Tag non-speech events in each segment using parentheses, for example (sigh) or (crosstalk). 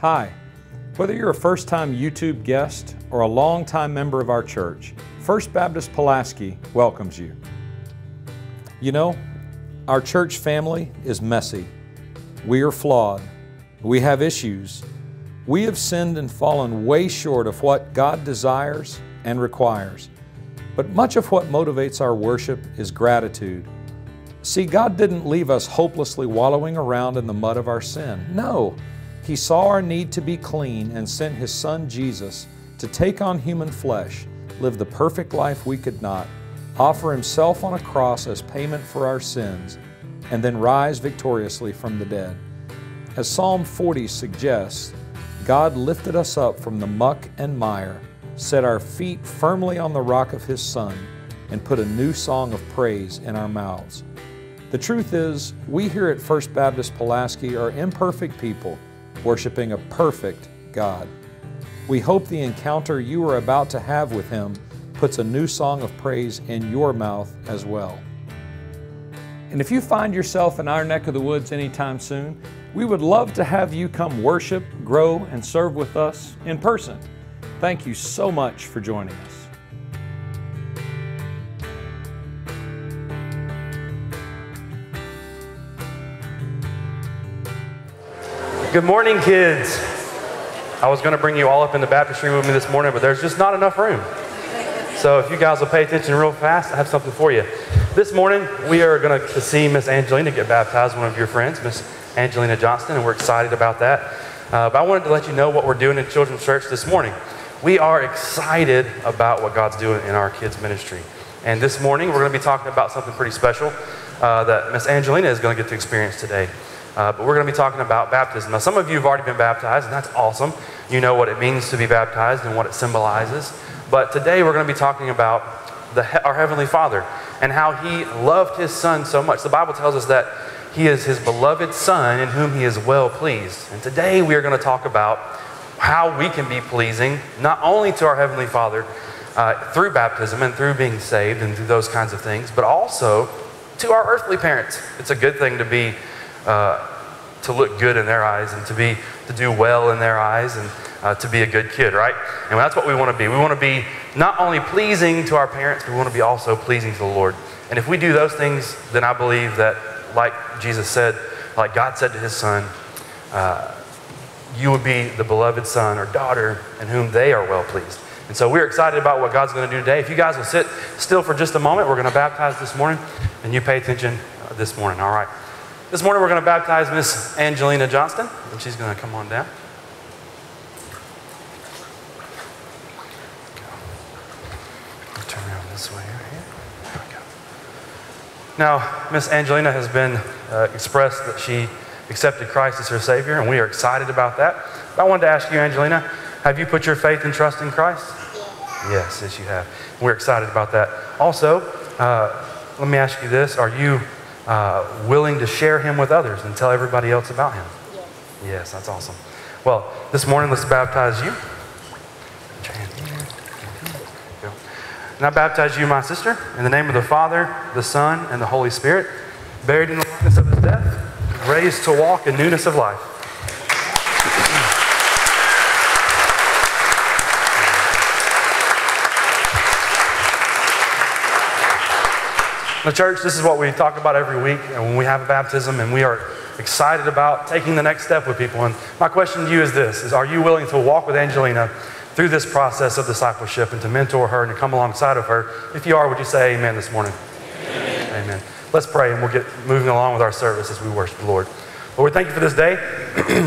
Hi. Whether you're a first time YouTube guest or a long-time member of our church, First Baptist Pulaski welcomes you. You know, our church family is messy. We are flawed. We have issues. We have sinned and fallen way short of what God desires and requires. But much of what motivates our worship is gratitude. See, God didn't leave us hopelessly wallowing around in the mud of our sin. No, He saw our need to be clean and sent His Son Jesus to take on human flesh, live the perfect life we could not, offer Himself on a cross as payment for our sins, and then rise victoriously from the dead. As Psalm 40 suggests, God lifted us up from the muck and mire, set our feet firmly on the rock of His Son, and put a new song of praise in our mouths. The truth is, we here at First Baptist Pulaski are imperfect people worshiping a perfect God. We hope the encounter you are about to have with Him puts a new song of praise in your mouth as well. And if you find yourself in our neck of the woods anytime soon, we would love to have you come worship, grow, and serve with us in person. Thank you so much for joining us. Good morning, kids. I was going to bring you all up in the baptistry with me this morning, but there's just not enough room. So if you guys will pay attention real fast, I have something for you. This morning, we are going to see Miss Angelina get baptized, one of your friends, Miss Angelina Johnston, and we're excited about that. Uh, but I wanted to let you know what we're doing in Children's Church this morning. We are excited about what God's doing in our kids' ministry. And this morning, we're going to be talking about something pretty special uh, that Miss Angelina is going to get to experience today. Uh, but we're going to be talking about baptism. Now, some of you have already been baptized, and that's awesome. You know what it means to be baptized and what it symbolizes. But today we're going to be talking about the, our Heavenly Father and how He loved His Son so much. The Bible tells us that He is His beloved Son in whom He is well pleased. And today we are going to talk about how we can be pleasing not only to our Heavenly Father uh, through baptism and through being saved and through those kinds of things, but also to our earthly parents. It's a good thing to be uh, to look good in their eyes and to be to do well in their eyes and uh, to be a good kid, right? And that's what we want to be. We want to be not only pleasing to our parents, but we want to be also pleasing to the Lord. And if we do those things, then I believe that, like Jesus said, like God said to His Son, uh, you would be the beloved son or daughter in whom they are well pleased. And so we're excited about what God's going to do today. If you guys will sit still for just a moment, we're going to baptize this morning, and you pay attention uh, this morning, all right? This morning we're going to baptize Miss Angelina Johnston, and she's going to come on down. Turn around this way here. There we go. Now, Miss Angelina has been uh, expressed that she accepted Christ as her Savior, and we are excited about that. But I wanted to ask you, Angelina, have you put your faith and trust in Christ? Yes, yes, you have. We're excited about that. Also, uh, let me ask you this: Are you uh, willing to share him with others and tell everybody else about him? Yes. Yes, that's awesome. Well, this morning, let's baptize you. And I baptize you, my sister, in the name of the Father, the Son, and the Holy Spirit, buried in the likeness of his death, raised to walk in newness of life. The church, this is what we talk about every week and when we have a baptism, and we are excited about taking the next step with people. And my question to you is this is are you willing to walk with Angelina through this process of discipleship and to mentor her and to come alongside of her? If you are, would you say amen this morning? Amen. amen. Let's pray and we'll get moving along with our service as we worship the Lord. Lord, we thank you for this day.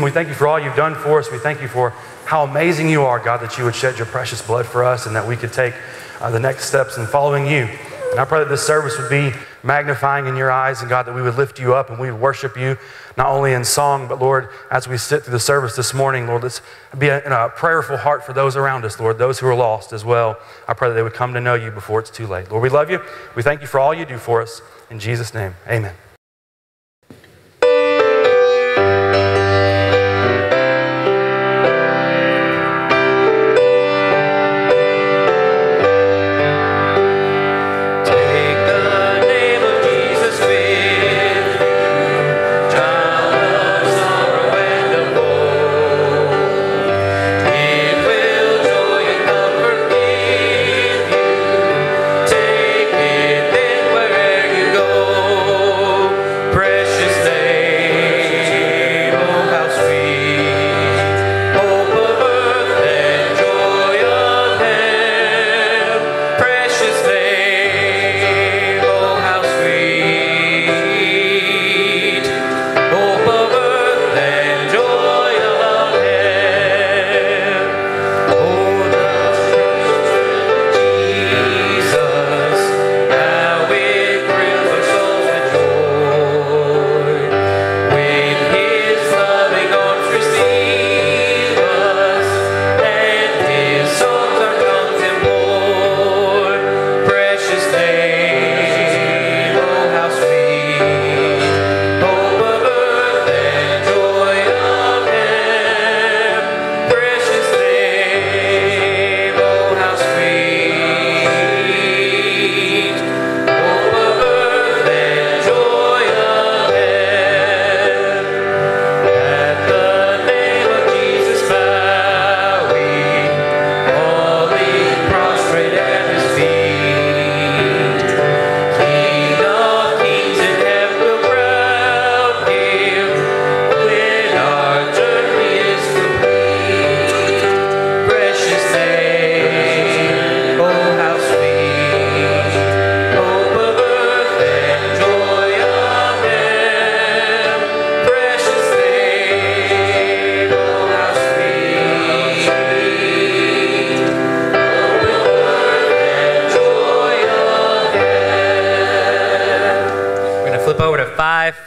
(clears throat) we thank you for all you've done for us. We thank you for how amazing you are, God, that you would shed your precious blood for us and that we could take uh, the next steps in following you. And I pray that this service would be magnifying in your eyes, and God, that we would lift you up and we would worship you, not only in song, but Lord, as we sit through the service this morning, Lord, let's be in a prayerful heart for those around us, Lord, those who are lost as well. I pray that they would come to know you before it's too late. Lord, we love you. We thank you for all you do for us. In Jesus' name, amen.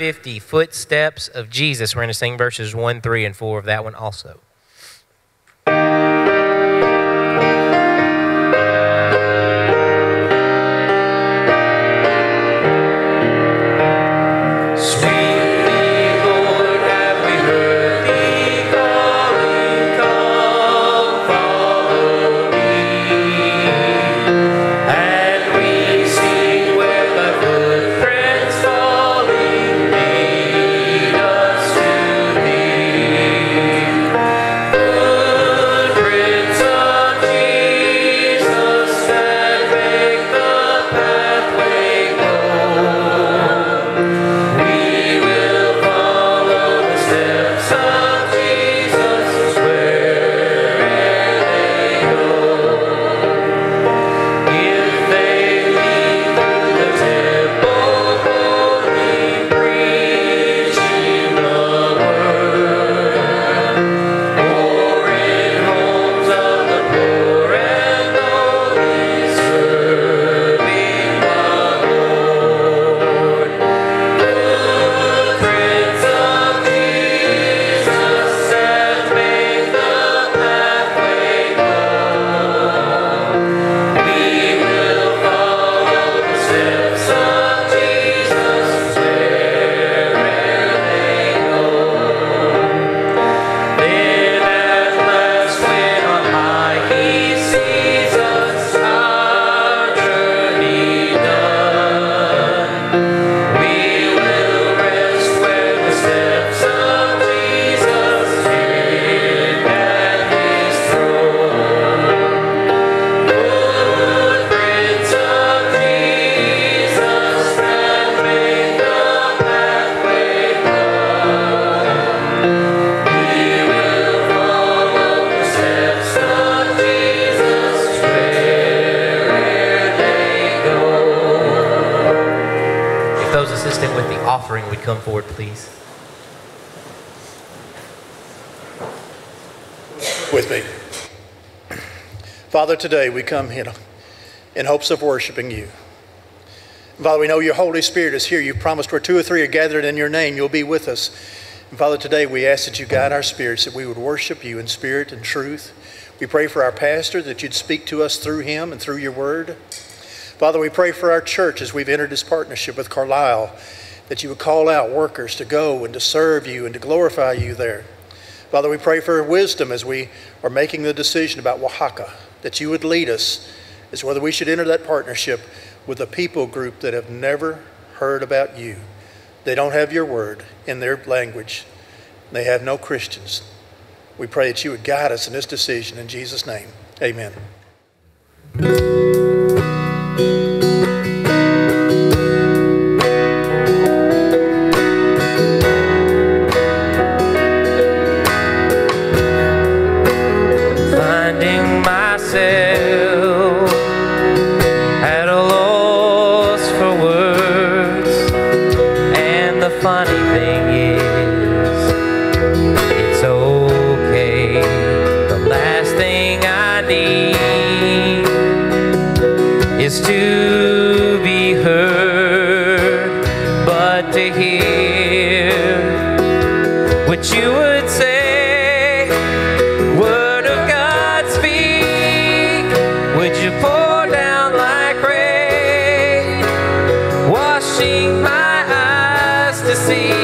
550, Footsteps of Jesus. We're going to sing verses 1, 3, and 4 of that one also. With me. Father, today we come in, in hopes of worshiping you. Father, we know your Holy Spirit is here. You've promised where two or three are gathered in your name, you'll be with us. And Father, today we ask that you guide our spirits, that we would worship you in spirit and truth. We pray for our pastor, that you'd speak to us through him and through your word. Father, we pray for our church as we've entered this partnership with Carlisle, that you would call out workers to go and to serve you and to glorify you there. Father, we pray for wisdom as we are making the decision about Oaxaca, that you would lead us as whether we should enter that partnership with a people group that have never heard about you. They don't have your word in their language. They have no Christians. We pray that you would guide us in this decision in Jesus' name. Amen. See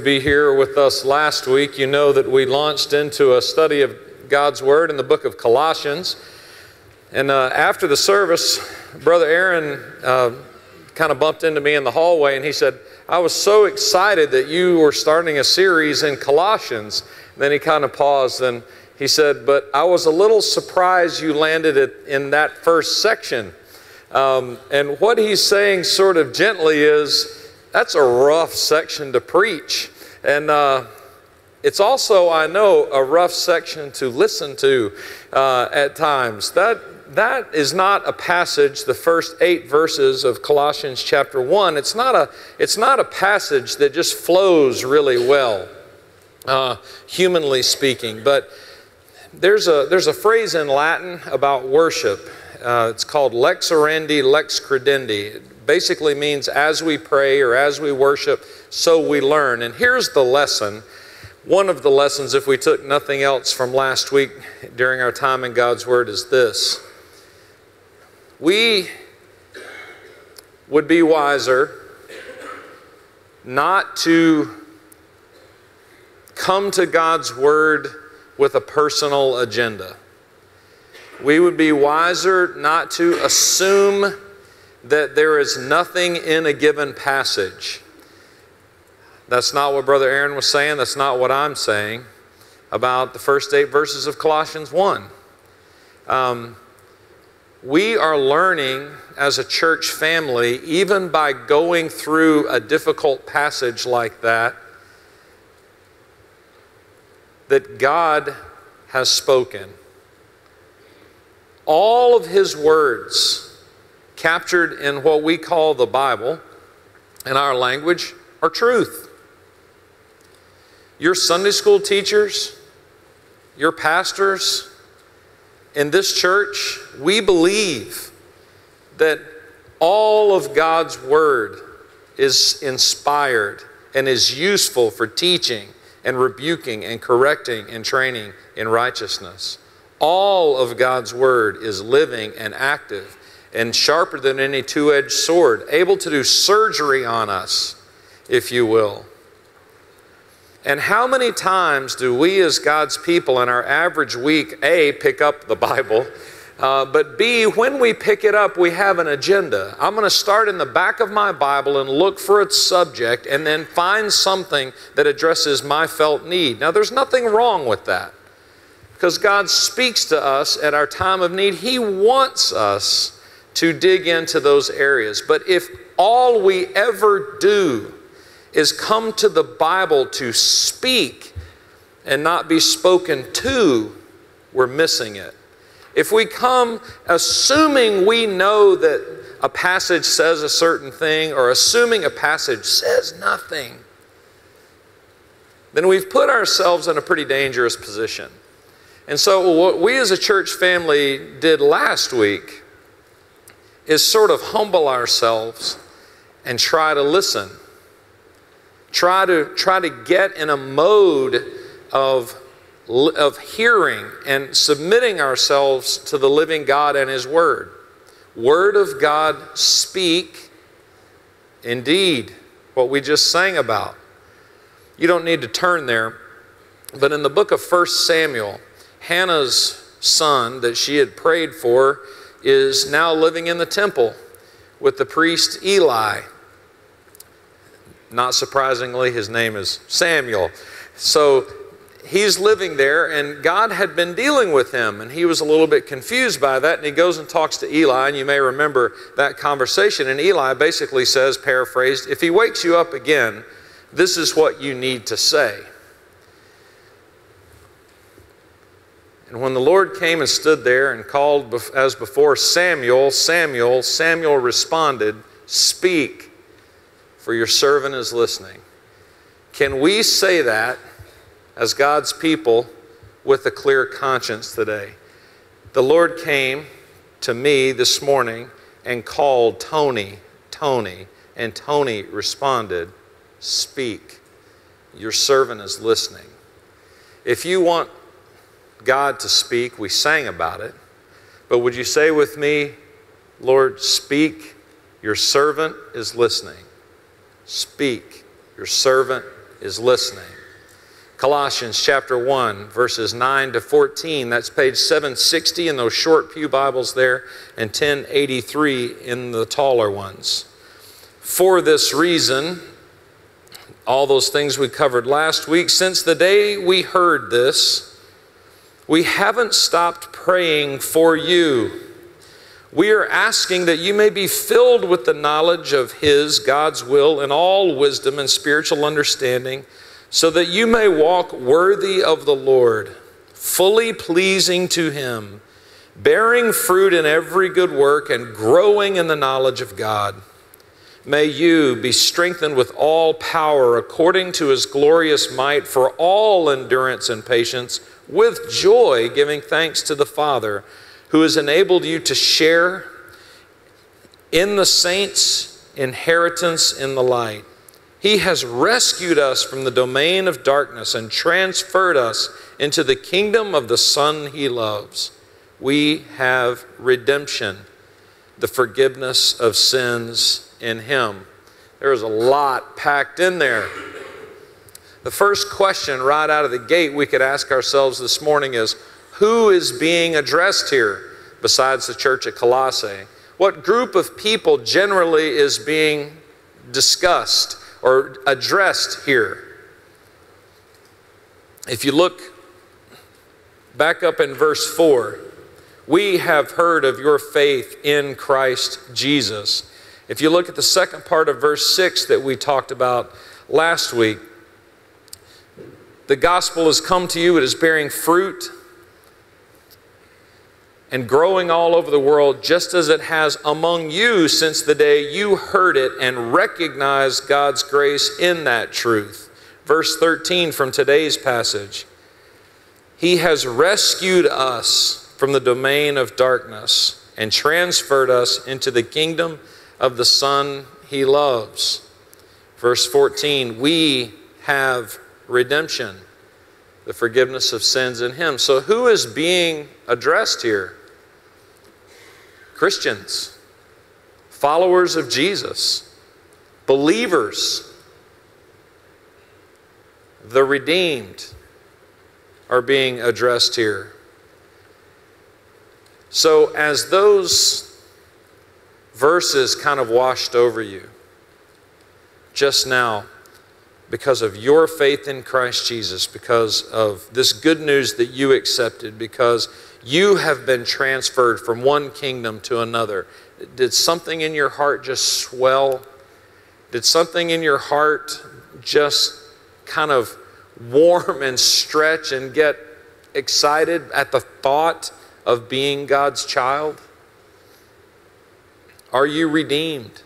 be here with us last week, you know that we launched into a study of God's Word in the book of Colossians. And uh, after the service, Brother Aaron uh, kind of bumped into me in the hallway and he said, I was so excited that you were starting a series in Colossians. And then he kind of paused and he said, But I was a little surprised you landed it in that first section. Um, and what he's saying, sort of gently, is that's a rough section to preach. And uh, it's also, I know, a rough section to listen to uh, at times. That, that is not a passage, the first eight verses of Colossians chapter 1. It's not a, it's not a passage that just flows really well, uh, humanly speaking. But there's a, there's a phrase in Latin about worship. Uh, it's called lex orandi, lex credendi. It basically means as we pray or as we worship, so we learn. And here's the lesson. One of the lessons, if we took nothing else from last week during our time in God's Word, is this. We would be wiser not to come to God's Word with a personal agenda. We would be wiser not to assume that there is nothing in a given passage. That's not what Brother Aaron was saying. That's not what I'm saying about the first eight verses of Colossians 1. Um, we are learning as a church family, even by going through a difficult passage like that, that God has spoken. All of His words captured in what we call the Bible in our language are truth. Your Sunday school teachers, your pastors, in this church, we believe that all of God's Word is inspired and is useful for teaching and rebuking and correcting and training in righteousness. All of God's Word is living and active and sharper than any two edged sword, able to do surgery on us, if you will. And how many times do we, as God's people, in our average week, A, pick up the Bible, uh, but B, when we pick it up, we have an agenda. I'm going to start in the back of my Bible and look for its subject and then find something that addresses my felt need. Now, there's nothing wrong with that because God speaks to us at our time of need. He wants us to dig into those areas. But if all we ever do is come to the Bible to speak and not be spoken to, we're missing it. If we come assuming we know that a passage says a certain thing or assuming a passage says nothing, then we've put ourselves in a pretty dangerous position. And so, what we as a church family did last week is sort of humble ourselves and try to listen. Try to, try to get in a mode of, of hearing and submitting ourselves to the living God and His Word. Word of God, speak. Indeed, what we just sang about. You don't need to turn there, but in the book of 1 Samuel, Hannah's son that she had prayed for is now living in the temple with the priest Eli. Not surprisingly, his name is Samuel. So he's living there, and God had been dealing with him, and he was a little bit confused by that. And he goes and talks to Eli, and you may remember that conversation. And Eli basically says, paraphrased, if he wakes you up again, this is what you need to say. And when the Lord came and stood there and called as before Samuel, Samuel, Samuel responded, Speak, for your servant is listening. Can we say that as God's people with a clear conscience today? The Lord came to me this morning and called Tony, Tony, and Tony responded, Speak, your servant is listening. If you want God to speak. We sang about it. But would you say with me, Lord, speak, your servant is listening. Speak, your servant is listening. Colossians chapter 1, verses 9 to 14. That's page 760 in those short Pew Bibles there, and 1083 in the taller ones. For this reason, all those things we covered last week, since the day we heard this, we haven't stopped praying for you. We are asking that you may be filled with the knowledge of His, God's will, and all wisdom and spiritual understanding, so that you may walk worthy of the Lord, fully pleasing to Him, bearing fruit in every good work and growing in the knowledge of God. May you be strengthened with all power according to His glorious might for all endurance and patience with joy, giving thanks to the Father who has enabled you to share in the saints' inheritance in the light. He has rescued us from the domain of darkness and transferred us into the kingdom of the Son he loves. We have redemption, the forgiveness of sins in him. There's a lot packed in there. The first question right out of the gate we could ask ourselves this morning is who is being addressed here besides the church at Colossae? What group of people generally is being discussed or addressed here? If you look back up in verse 4, we have heard of your faith in Christ Jesus. If you look at the second part of verse 6 that we talked about last week, the gospel has come to you, it is bearing fruit and growing all over the world, just as it has among you since the day you heard it and recognized God's grace in that truth. Verse 13 from today's passage He has rescued us from the domain of darkness and transferred us into the kingdom of the Son He loves. Verse 14 We have redemption, the forgiveness of sins in Him. So, who is being addressed here? Christians, followers of Jesus, believers, the redeemed are being addressed here. So, as those verses kind of washed over you just now, because of your faith in Christ Jesus, because of this good news that you accepted, because you have been transferred from one kingdom to another. Did something in your heart just swell? Did something in your heart just kind of warm and stretch and get excited at the thought of being God's child? Are you redeemed?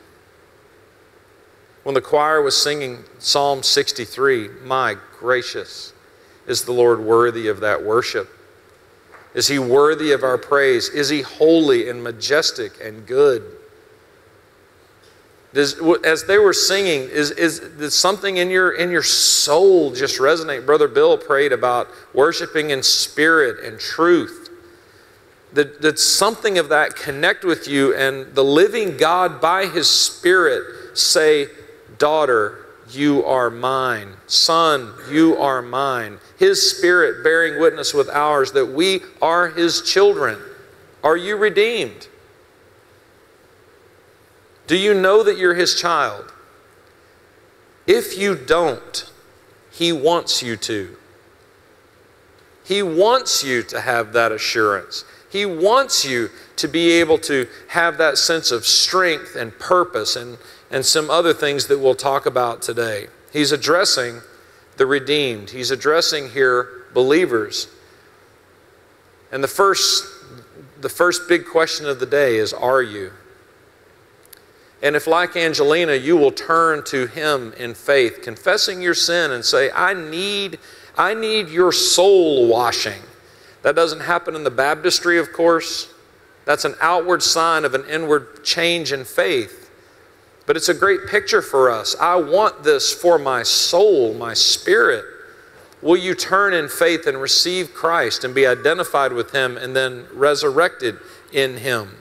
When the choir was singing Psalm 63, my gracious, is the Lord worthy of that worship? Is he worthy of our praise? Is he holy and majestic and good? Does, as they were singing, is, is, something in your, in your soul just resonate? Brother Bill prayed about worshiping in spirit and truth. Did something of that connect with you and the living God by his spirit say, Daughter, you are mine. Son, you are mine. His Spirit bearing witness with ours that we are His children. Are you redeemed? Do you know that you're His child? If you don't, He wants you to. He wants you to have that assurance. He wants you to be able to have that sense of strength and purpose and, and some other things that we'll talk about today. He's addressing the redeemed, he's addressing here believers. And the first, the first big question of the day is Are you? And if, like Angelina, you will turn to Him in faith, confessing your sin and say, I need, I need your soul washing. That doesn't happen in the baptistry, of course. That's an outward sign of an inward change in faith. But it's a great picture for us. I want this for my soul, my spirit. Will you turn in faith and receive Christ and be identified with Him and then resurrected in Him?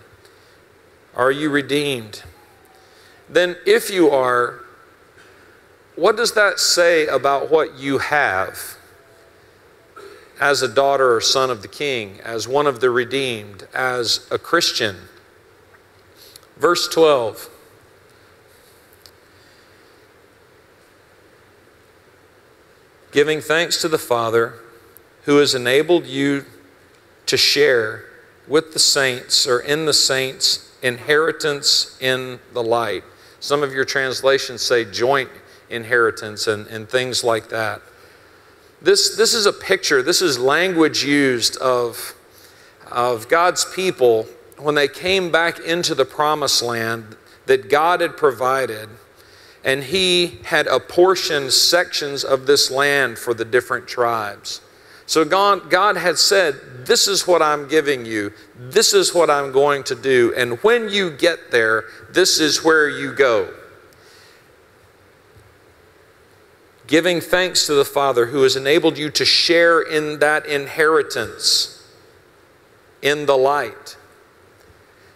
Are you redeemed? Then, if you are, what does that say about what you have? as a daughter or son of the king, as one of the redeemed, as a Christian. Verse 12. Giving thanks to the Father who has enabled you to share with the saints or in the saints inheritance in the light. Some of your translations say joint inheritance and, and things like that. This, this is a picture, this is language used of, of God's people when they came back into the promised land that God had provided, and He had apportioned sections of this land for the different tribes. So God, God had said, This is what I'm giving you, this is what I'm going to do, and when you get there, this is where you go. giving thanks to the Father who has enabled you to share in that inheritance in the light.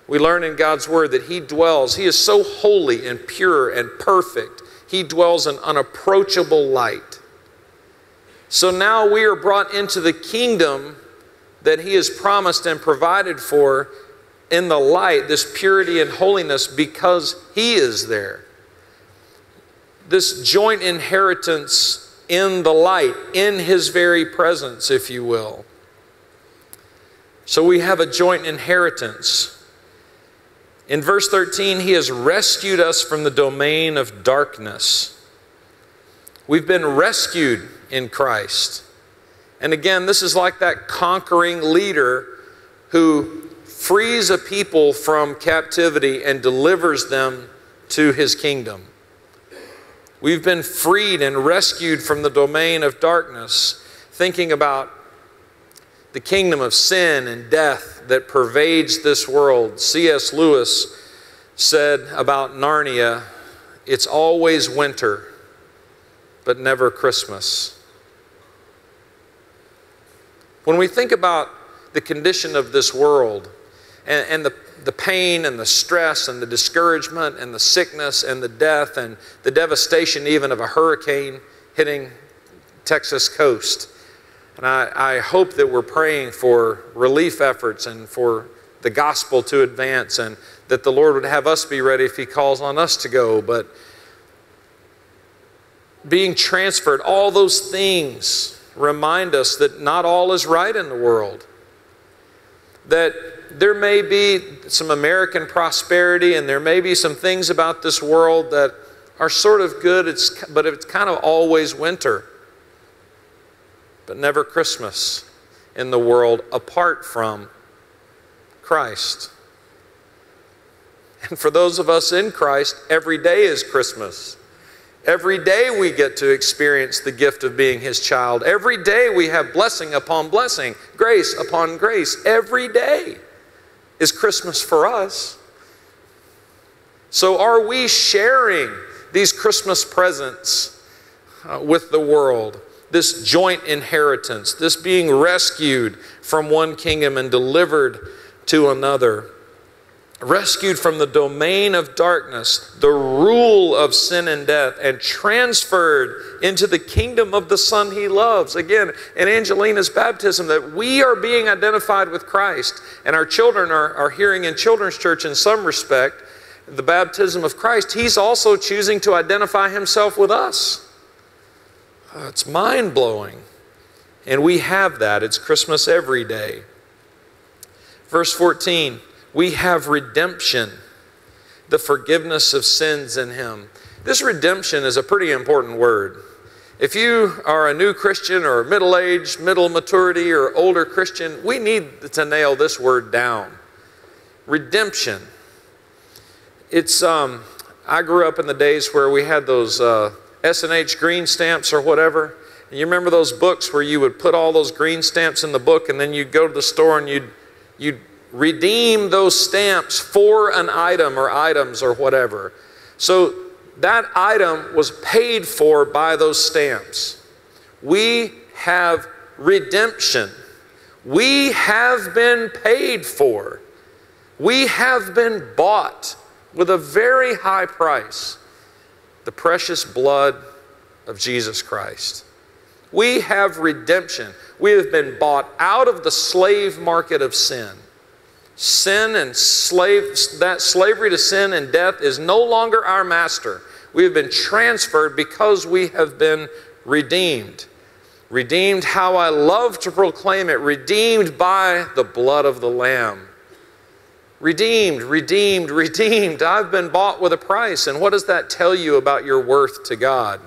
We learn in God's Word that He dwells, He is so holy and pure and perfect, He dwells in unapproachable light. So now we are brought into the kingdom that He has promised and provided for in the light, this purity and holiness, because He is there this joint inheritance in the light, in His very presence, if you will. So we have a joint inheritance. In verse 13, He has rescued us from the domain of darkness. We've been rescued in Christ. And again, this is like that conquering leader who frees a people from captivity and delivers them to his kingdom. We've been freed and rescued from the domain of darkness, thinking about the kingdom of sin and death that pervades this world. C.S. Lewis said about Narnia, it's always winter, but never Christmas. When we think about the condition of this world and, and the the pain and the stress and the discouragement and the sickness and the death and the devastation even of a hurricane hitting Texas coast. And I, I hope that we're praying for relief efforts and for the gospel to advance and that the Lord would have us be ready if He calls on us to go. But being transferred, all those things remind us that not all is right in the world. That there may be some American prosperity and there may be some things about this world that are sort of good, it's, but it's kind of always winter, but never Christmas in the world apart from Christ. And for those of us in Christ, every day is Christmas. Every day we get to experience the gift of being His child. Every day we have blessing upon blessing, grace upon grace. Every day is Christmas for us. So, are we sharing these Christmas presents uh, with the world? This joint inheritance, this being rescued from one kingdom and delivered to another rescued from the domain of darkness, the rule of sin and death, and transferred into the kingdom of the Son he loves. Again, in Angelina's baptism, that we are being identified with Christ, and our children are, are hearing in children's church in some respect the baptism of Christ, He's also choosing to identify Himself with us. Uh, it's mind blowing. And we have that. It's Christmas every day. Verse 14 we have redemption, the forgiveness of sins in Him. This redemption is a pretty important word. If you are a new Christian or middle age, middle maturity, or older Christian, we need to nail this word down. Redemption. It's, um, I grew up in the days where we had those uh, S&H green stamps or whatever. And you remember those books where you would put all those green stamps in the book and then you'd go to the store and you'd, you'd redeem those stamps for an item or items or whatever. So that item was paid for by those stamps. We have redemption. We have been paid for. We have been bought with a very high price the precious blood of Jesus Christ. We have redemption. We have been bought out of the slave market of sin. Sin and slave, that slavery to sin and death is no longer our master. We have been transferred because we have been redeemed. Redeemed, how I love to proclaim it, redeemed by the blood of the Lamb. Redeemed, redeemed, redeemed. I've been bought with a price. And what does that tell you about your worth to God?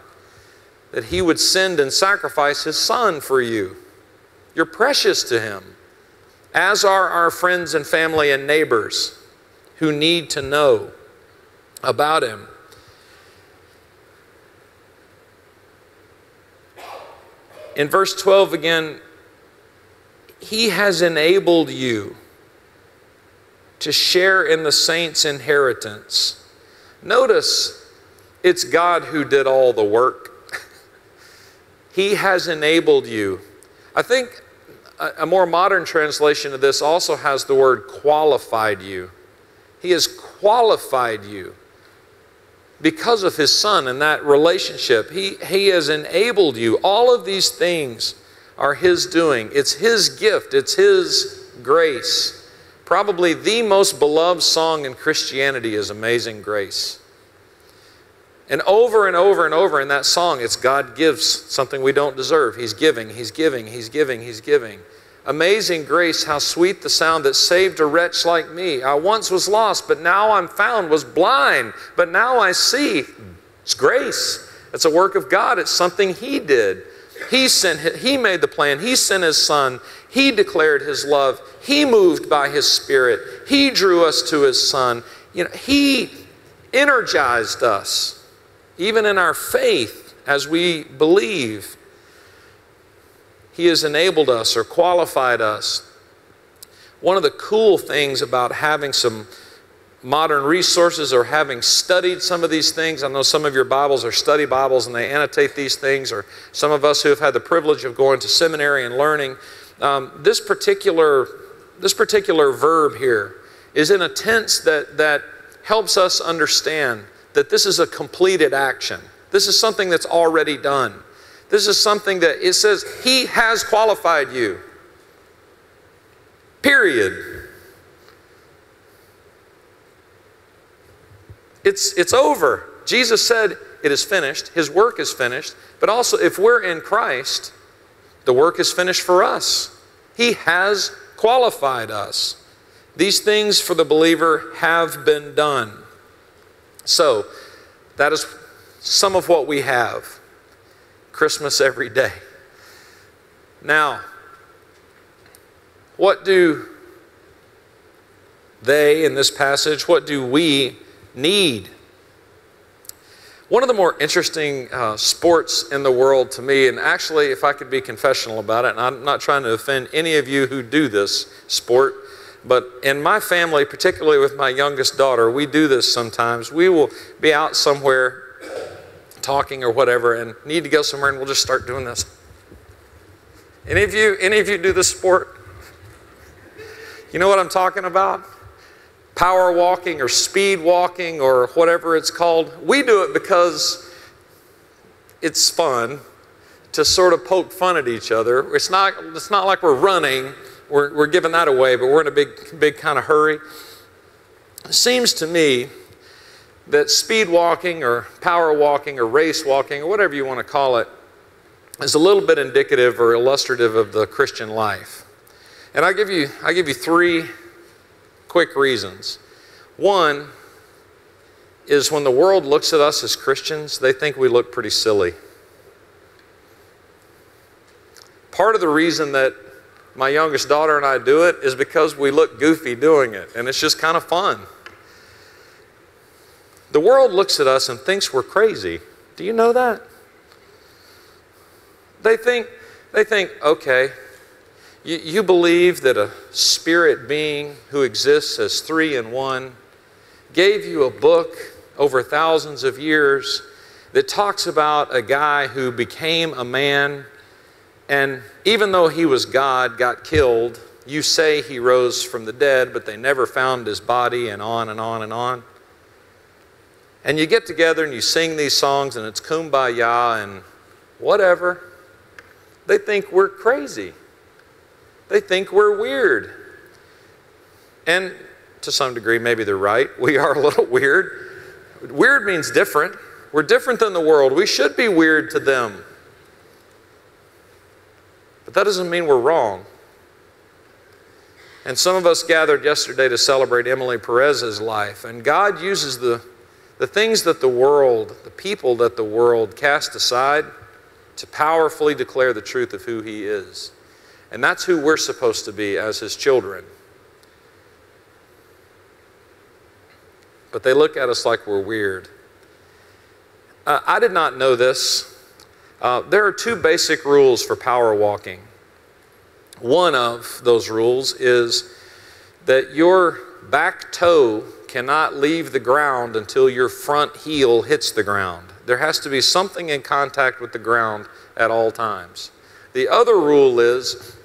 That He would send and sacrifice His Son for you. You're precious to Him, as are our friends and family and neighbors who need to know about Him. In verse 12 again, He has enabled you to share in the saints' inheritance. Notice it's God who did all the work. (laughs) he has enabled you. I think a, more modern translation of this also has the word qualified you. He has qualified you because of his son and that relationship. He, he has enabled you. All of these things are his doing. It's his gift, it's his grace. Probably the most beloved song in Christianity is Amazing Grace. And over and over and over in that song, it's God gives something we don't deserve. He's giving, He's giving, He's giving, He's giving. Amazing grace, how sweet the sound that saved a wretch like me. I once was lost, but now I'm found, was blind, but now I see. It's grace. It's a work of God. It's something He did. He sent, He made the plan. He sent His Son. He declared His love. He moved by His Spirit. He drew us to His Son. You know, He energized us, even in our faith as we believe. He has enabled us or qualified us. One of the cool things about having some modern resources or having studied some of these things, I know some of your Bibles are study Bibles and they annotate these things, or some of us who have had the privilege of going to seminary and learning. Um, this, particular, this particular verb here is in a tense that, that helps us understand that this is a completed action. This is something that's already done. This is something that it says, He has qualified you. Period. It's, it's over. Jesus said, It is finished. His work is finished. But also, if we're in Christ, the work is finished for us. He has qualified us. These things for the believer have been done. So, that is some of what we have. Christmas every day. Now, what do they in this passage, what do we need? One of the more interesting uh, sports in the world to me, and actually, if I could be confessional about it, and I'm not trying to offend any of you who do this sport, but in my family, particularly with my youngest daughter, we do this sometimes. We will be out somewhere talking or whatever and need to go somewhere and we'll just start doing this. Any of you, any of you do this sport? You know what I'm talking about? Power walking or speed walking or whatever it's called. We do it because it's fun to sort of poke fun at each other. It's not, it's not like we're running, we're, we're giving that away, but we're in a big, big kind of hurry. It seems to me that speed walking or power walking or race walking or whatever you want to call it is a little bit indicative or illustrative of the Christian life. And I give you, I give you three quick reasons. One is when the world looks at us as Christians, they think we look pretty silly. Part of the reason that my youngest daughter and I do it is because we look goofy doing it, and it's just kind of fun. The world looks at us and thinks we're crazy. Do you know that? They think, they think okay, you, you believe that a spirit being who exists as three in one gave you a book over thousands of years that talks about a guy who became a man and even though he was God, got killed. You say he rose from the dead, but they never found his body, and on and on and on. And you get together and you sing these songs, and it's kumbaya and whatever. They think we're crazy. They think we're weird. And to some degree, maybe they're right. (laughs) We are a little weird. Weird means different. We're different than the world. We should be weird to them. But that doesn't mean we're wrong. And some of us gathered yesterday to celebrate Emily Perez's life. And God uses the, the things that the world, the people that the world cast aside, to powerfully declare the truth of who He is. And that's who we're supposed to be as His children. But they look at us like we're weird. Uh, I did not know this. Uh, there are two basic rules for power walking. One of those rules is that your back toe cannot leave the ground until your front heel hits the ground. There has to be something in contact with the ground at all times. The other rule is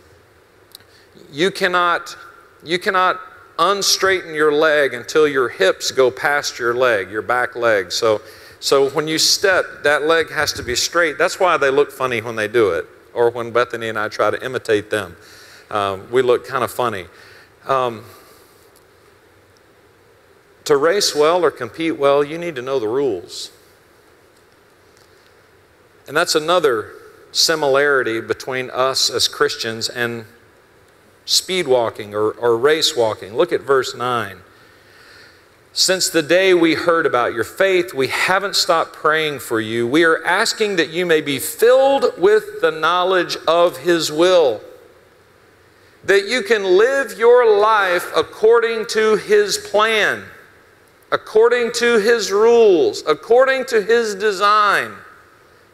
you cannot, you cannot unstraighten your leg until your hips go past your leg, your back leg. So, so when you step, that leg has to be straight. That's why they look funny when they do it, or when Bethany and I try to imitate them. Um, we look kind of funny. Um, to race well or compete well, you need to know the rules. And that's another similarity between us as Christians and speed walking or, or race walking. Look at verse 9. Since the day we heard about your faith, we haven't stopped praying for you. We are asking that you may be filled with the knowledge of His will, that you can live your life according to His plan, according to His rules, according to His design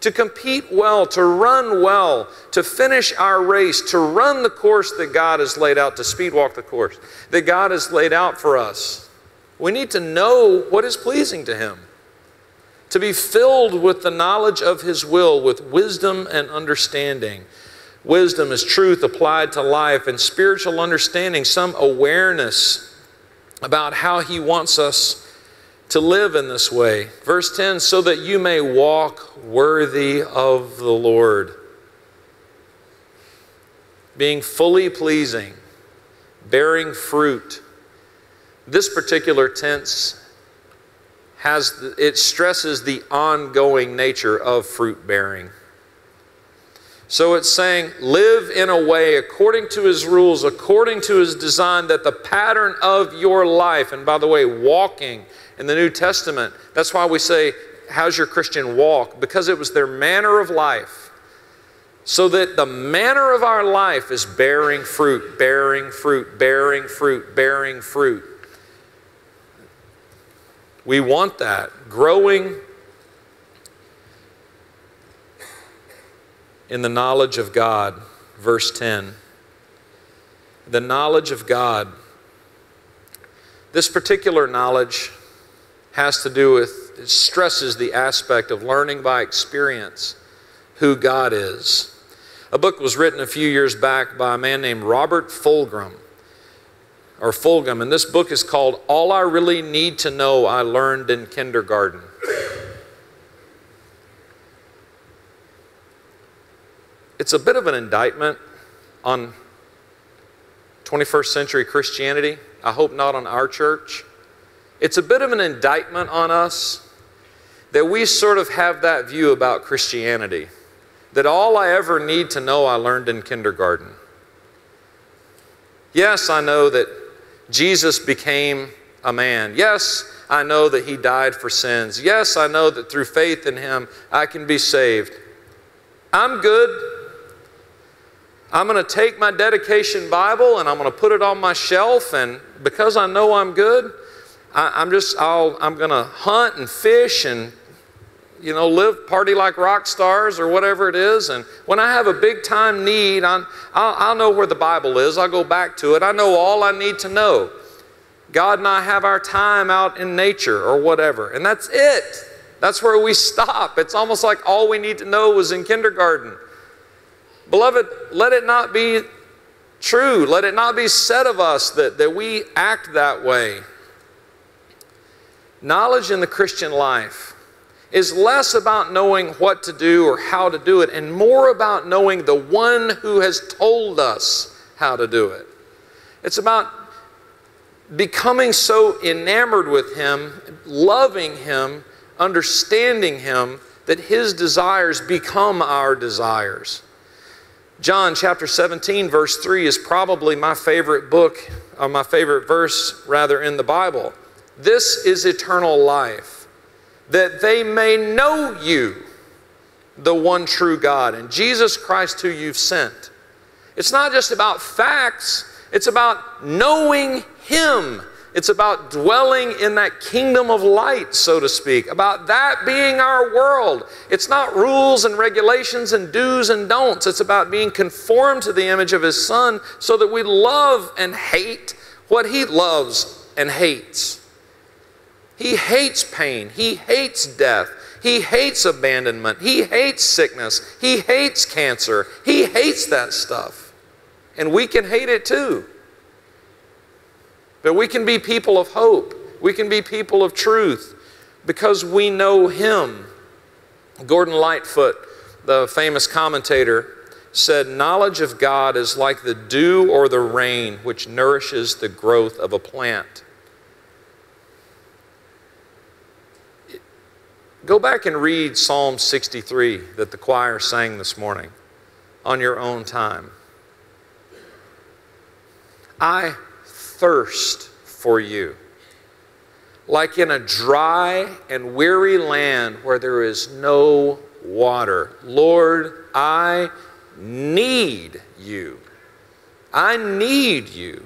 to compete well, to run well, to finish our race, to run the course that God has laid out, to speed walk the course that God has laid out for us. We need to know what is pleasing to Him, to be filled with the knowledge of His will, with wisdom and understanding. Wisdom is truth applied to life, and spiritual understanding, some awareness about how He wants us to live in this way. Verse 10 so that you may walk worthy of the Lord, being fully pleasing, bearing fruit. This particular tense has it stresses the ongoing nature of fruit bearing. So it's saying, live in a way according to his rules, according to his design, that the pattern of your life, and by the way, walking in the New Testament. That's why we say, How's your Christian walk? Because it was their manner of life. So that the manner of our life is bearing fruit, bearing fruit, bearing fruit, bearing fruit. We want that. Growing in the knowledge of God. Verse 10. The knowledge of God. This particular knowledge has to do with, it stresses the aspect of learning by experience who God is. A book was written a few years back by a man named Robert Fulghum, or Fulghum, and this book is called All I Really Need to Know I Learned in Kindergarten. It's a bit of an indictment on 21st century Christianity. I hope not on our church. It's a bit of an indictment on us that we sort of have that view about Christianity that all I ever need to know I learned in kindergarten. Yes, I know that Jesus became a man. Yes, I know that he died for sins. Yes, I know that through faith in him I can be saved. I'm good. I'm going to take my dedication Bible and I'm going to put it on my shelf, and because I know I'm good, I, am just, I'll, I'm going to hunt and fish and, you know, live, party like rock stars or whatever it is. And when I have a big time need, i I'll, I'll know where the Bible is. I'll go back to it. I know all I need to know. God and I have our time out in nature or whatever, and that's it. That's where we stop. It's almost like all we need to know was in kindergarten. Beloved, let it not be true. Let it not be said of us that, that we act that way. Knowledge in the Christian life is less about knowing what to do or how to do it and more about knowing the one who has told us how to do it. It's about becoming so enamored with Him, loving Him, understanding Him, that His desires become our desires. John chapter 17, verse 3 is probably my favorite book, or my favorite verse, rather, in the Bible. This is eternal life, that they may know you, the one true God, and Jesus Christ who you've sent. It's not just about facts, it's about knowing Him. It's about dwelling in that kingdom of light, so to speak, about that being our world. It's not rules and regulations and do's and don'ts. It's about being conformed to the image of His Son so that we love and hate what He loves and hates. He hates pain. He hates death. He hates abandonment. He hates sickness. He hates cancer. He hates that stuff. And we can hate it too. But we can be people of hope. We can be people of truth because we know Him. Gordon Lightfoot, the famous commentator, said, Knowledge of God is like the dew or the rain which nourishes the growth of a plant. Go back and read Psalm 63 that the choir sang this morning on your own time. I thirst for you. Like in a dry and weary land where there is no water. Lord, I need you. I need you.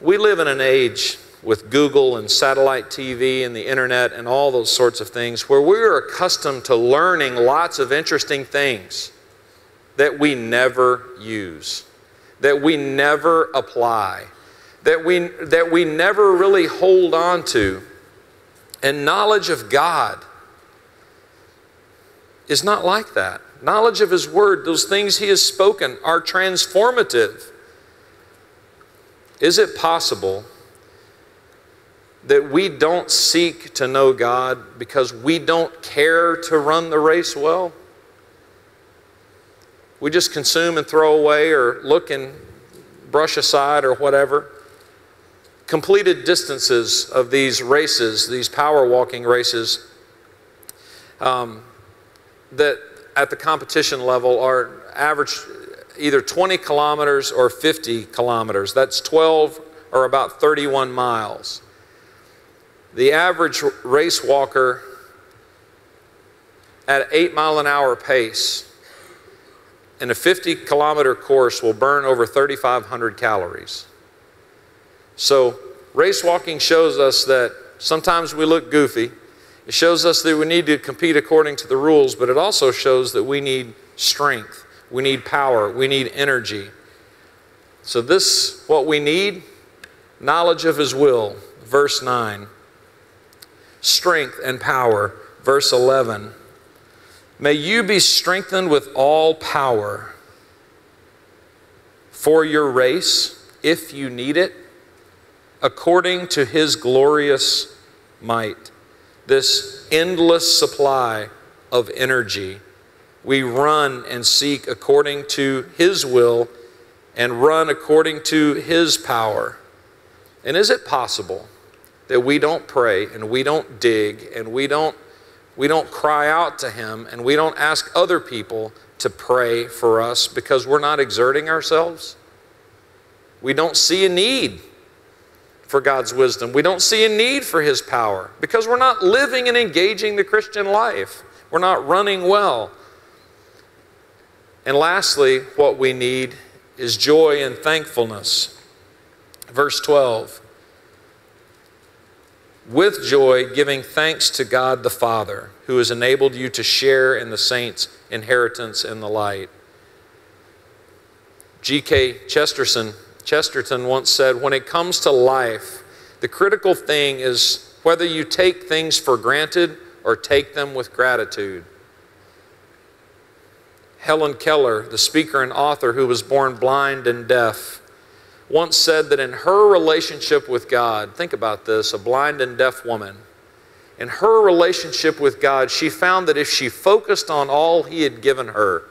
We live in an age with Google and satellite TV and the internet and all those sorts of things, where we're accustomed to learning lots of interesting things that we never use, that we never apply, that we, that we never really hold on to. And knowledge of God is not like that. Knowledge of His Word, those things He has spoken, are transformative. Is it possible? That we don't seek to know God because we don't care to run the race well? We just consume and throw away or look and brush aside or whatever. Completed distances of these races, these power walking races, um, that at the competition level are average either 20 kilometers or 50 kilometers. That's 12 or about 31 miles. The average race walker at 8 mile an hour pace in a 50 kilometer course will burn over 3,500 calories. So, race walking shows us that sometimes we look goofy. It shows us that we need to compete according to the rules, but it also shows that we need strength, we need power, we need energy. So, this, what we need, knowledge of His will, verse 9 strength and power. Verse 11 May you be strengthened with all power for your race, if you need it, according to his glorious might. This endless supply of energy. We run and seek according to his will and run according to his power. And is it possible that we don't pray and we don't dig and we don't, we don't cry out to Him and we don't ask other people to pray for us because we're not exerting ourselves? We don't see a need for God's wisdom. We don't see a need for His power because we're not living and engaging the Christian life. We're not running well. And lastly, what we need is joy and thankfulness. Verse 12 with joy, giving thanks to God the Father, who has enabled you to share in the saints' inheritance in the light. G.K. Chesterton, Chesterton once said, When it comes to life, the critical thing is whether you take things for granted or take them with gratitude. Helen Keller, the speaker and author who was born blind and deaf, once said that in her relationship with God, think about this, a blind and deaf woman, in her relationship with God, she found that if she focused on all He had given her,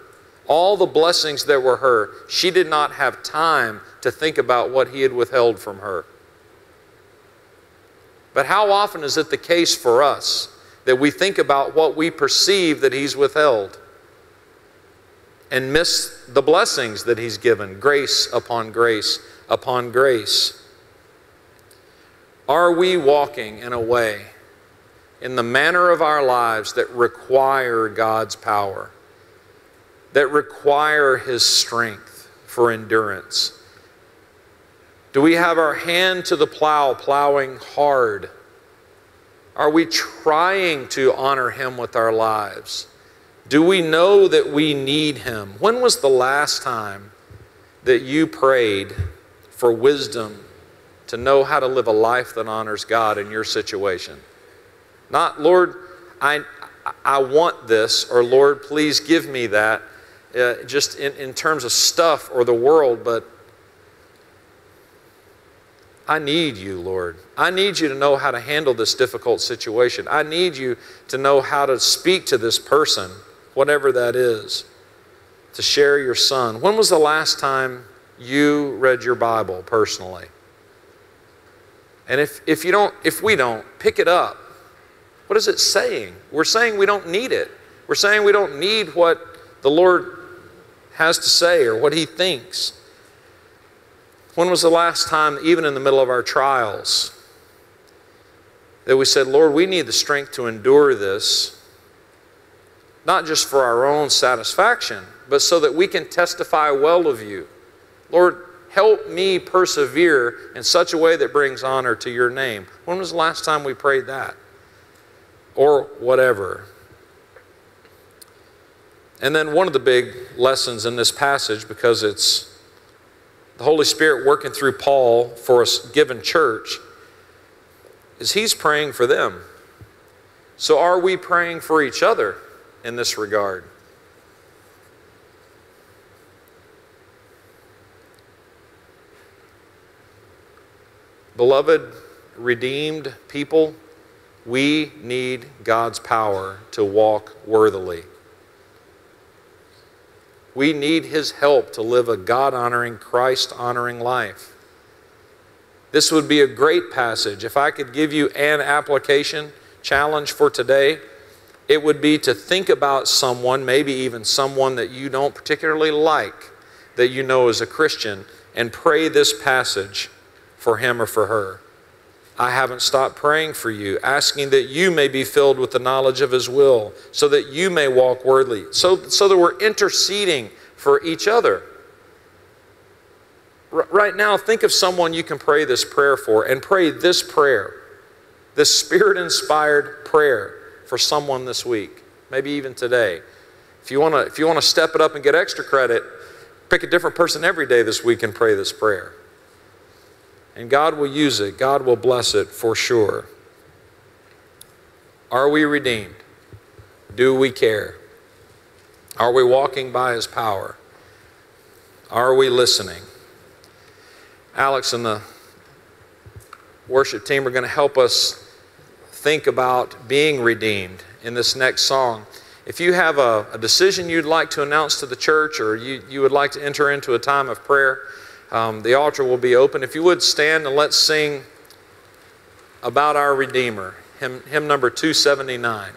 all the blessings that were her, she did not have time to think about what He had withheld from her. But how often is it the case for us that we think about what we perceive that He's withheld? and miss the blessings that He's given grace upon grace upon grace. Are we walking in a way, in the manner of our lives, that require God's power, that require His strength for endurance? Do we have our hand to the plow, plowing hard? Are we trying to honor Him with our lives? Do we know that we need Him? When was the last time that you prayed for wisdom to know how to live a life that honors God in your situation? Not, Lord, I, I want this, or Lord, please give me that, uh, just in, in terms of stuff or the world, but I need you, Lord. I need you to know how to handle this difficult situation. I need you to know how to speak to this person whatever that is, to share your son. When was the last time you read your Bible personally? And if, if you don't, if we don't, pick it up. What is it saying? We're saying we don't need it. We're saying we don't need what the Lord has to say or what He thinks. When was the last time, even in the middle of our trials, that we said, Lord, we need the strength to endure this not just for our own satisfaction, but so that we can testify well of you. Lord, help me persevere in such a way that brings honor to your name. When was the last time we prayed that? Or whatever. And then one of the big lessons in this passage, because it's the Holy Spirit working through Paul for a given church, is he's praying for them. So are we praying for each other? in this regard. Beloved, redeemed people, we need God's power to walk worthily. We need His help to live a God honoring, Christ honoring life. This would be a great passage. If I could give you an application challenge for today, it would be to think about someone, maybe even someone that you don't particularly like, that you know is a Christian, and pray this passage for him or for her. I haven't stopped praying for you, asking that you may be filled with the knowledge of His will, so that you may walk worthily, so, so that we're interceding for each other. R- right now, think of someone you can pray this prayer for, and pray this prayer, this spirit inspired prayer for someone this week, maybe even today. If you want to if you want to step it up and get extra credit, pick a different person every day this week and pray this prayer. And God will use it. God will bless it for sure. Are we redeemed? Do we care? Are we walking by his power? Are we listening? Alex and the worship team are going to help us think about being redeemed in this next song. If you have a, a, decision you'd like to announce to the church or you, you would like to enter into a time of prayer, um, the altar will be open. If you would stand and let's sing about our Redeemer, hymn, hymn number 279.